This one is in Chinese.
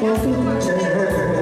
我不